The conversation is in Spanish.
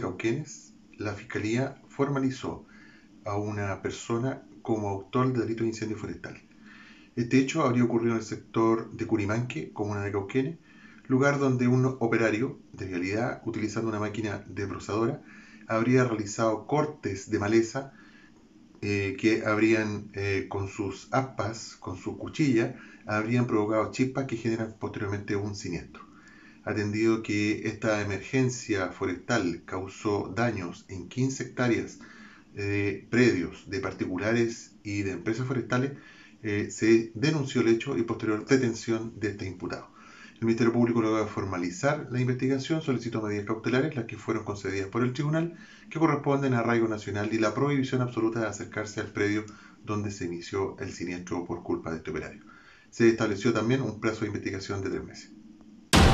Cauquenes, la Fiscalía formalizó a una persona como autor de delito de incendio forestal. Este hecho habría ocurrido en el sector de Curimanque, comuna de Cauquenes, lugar donde un operario de vialidad, utilizando una máquina desbrozadora, habría realizado cortes de maleza eh, que habrían, eh, con sus aspas, con su cuchilla, habrían provocado chispas que generan posteriormente un siniestro. Atendido que esta emergencia forestal causó daños en 15 hectáreas de predios de particulares y de empresas forestales, eh, se denunció el hecho y posterior detención de este imputado. El Ministerio Público, de formalizar la investigación, solicitó medidas cautelares, las que fueron concedidas por el tribunal, que corresponden a arraigo nacional y la prohibición absoluta de acercarse al predio donde se inició el siniestro por culpa de este operario. Se estableció también un plazo de investigación de tres meses.